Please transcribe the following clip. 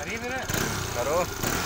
Arrivederci. Caro.